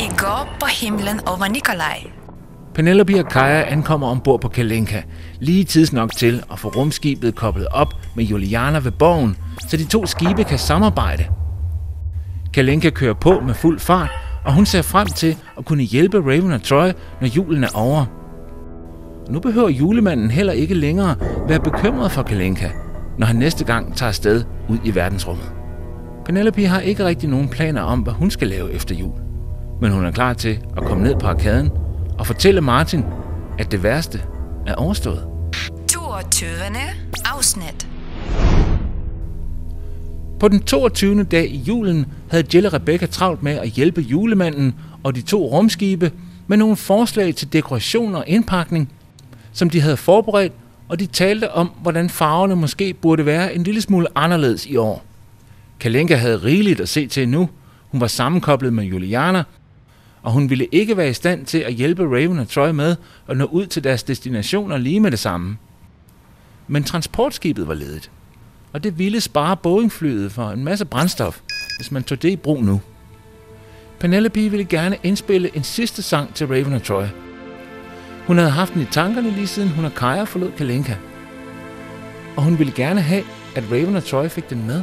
I går på himlen over Nikolaj. Penelope og Kaja ankommer ombord på Kalenka, lige tids nok til at få rumskibet koblet op med Juliana ved borgen, så de to skibe kan samarbejde. Kalenka kører på med fuld fart, og hun ser frem til at kunne hjælpe Raven og Troy, når julen er over. Nu behøver julemanden heller ikke længere være bekymret for Kalenka, når han næste gang tager afsted ud i verdensrummet. Penelope har ikke rigtig nogen planer om, hvad hun skal lave efter jul. Men hun er klar til at komme ned på arkaden og fortælle Martin, at det værste er overstået. 22. afsnit. På den 22. dag i julen havde Jill og Rebecca travlt med at hjælpe julemanden og de to rumskibe med nogle forslag til dekoration og indpakning, som de havde forberedt, og de talte om, hvordan farverne måske burde være en lille smule anderledes i år. Kalenka havde rigeligt at se til nu. Hun var sammenkoblet med Juliana, og hun ville ikke være i stand til at hjælpe Raven og Troy med at nå ud til deres destinationer lige med det samme. Men transportskibet var ledet, og det ville spare Boeing-flyet for en masse brændstof, hvis man tog det i brug nu. Penelope ville gerne indspille en sidste sang til Raven og Troy. Hun havde haft den i tankerne lige siden hun og Kaja forlod Kalenka. Og hun ville gerne have, at Raven og Troy fik den med.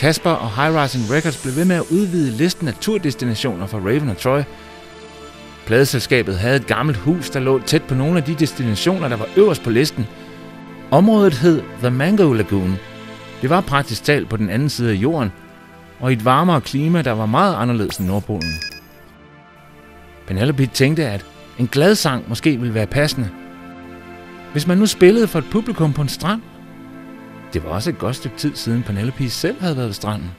Kasper og High Rising Records blev ved med at udvide listen af turdestinationer for Raven og Troy. Pladeselskabet havde et gammelt hus, der lå tæt på nogle af de destinationer, der var øverst på listen. Området hed The Mango Lagoon. Det var praktisk talt på den anden side af jorden, og i et varmere klima, der var meget anderledes end Nordpolen. Penelope tænkte, at en glad sang måske ville være passende. Hvis man nu spillede for et publikum på en strand, det var også et godt stykke tid siden Penelope selv havde været ved stranden.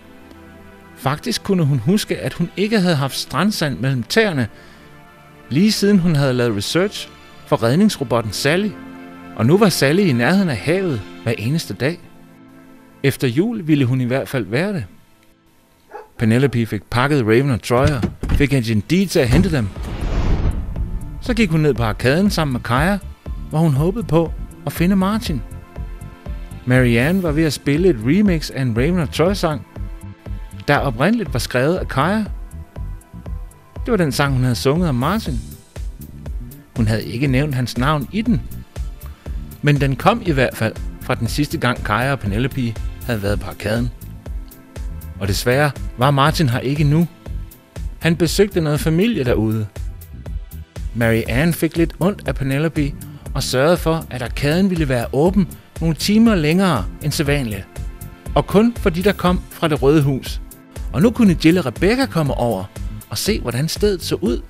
Faktisk kunne hun huske, at hun ikke havde haft strandsand mellem tæerne, lige siden hun havde lavet research for redningsrobotten Sally, og nu var Sally i nærheden af havet hver eneste dag. Efter jul ville hun i hvert fald være det. Penelope fik pakket Raven og Troy og fik Engine D til at hente dem. Så gik hun ned på arkaden sammen med Kaja, hvor hun håbede på at finde Martin – Marianne var ved at spille et remix af en Raven Troy sang, der oprindeligt var skrevet af Kaja. Det var den sang, hun havde sunget af Martin. Hun havde ikke nævnt hans navn i den. Men den kom i hvert fald fra den sidste gang Kaja og Penelope havde været på arkaden. Og desværre var Martin her ikke nu. Han besøgte noget familie derude. Mary Ann fik lidt ondt af Penelope og sørgede for, at arkaden ville være åben nogle timer længere end sædvanligt. Og kun for de, der kom fra det røde hus. Og nu kunne Jill og Rebecca komme over og se, hvordan stedet så ud.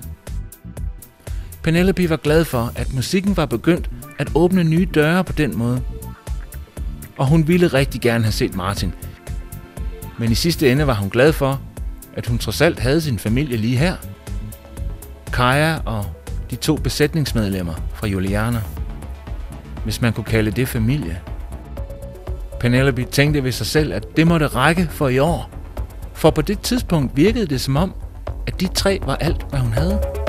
Penelope var glad for, at musikken var begyndt at åbne nye døre på den måde. Og hun ville rigtig gerne have set Martin. Men i sidste ende var hun glad for, at hun trods alt havde sin familie lige her. Kaja og de to besætningsmedlemmer fra Juliana hvis man kunne kalde det familie. Penelope tænkte ved sig selv, at det måtte række for i år. For på det tidspunkt virkede det som om, at de tre var alt, hvad hun havde.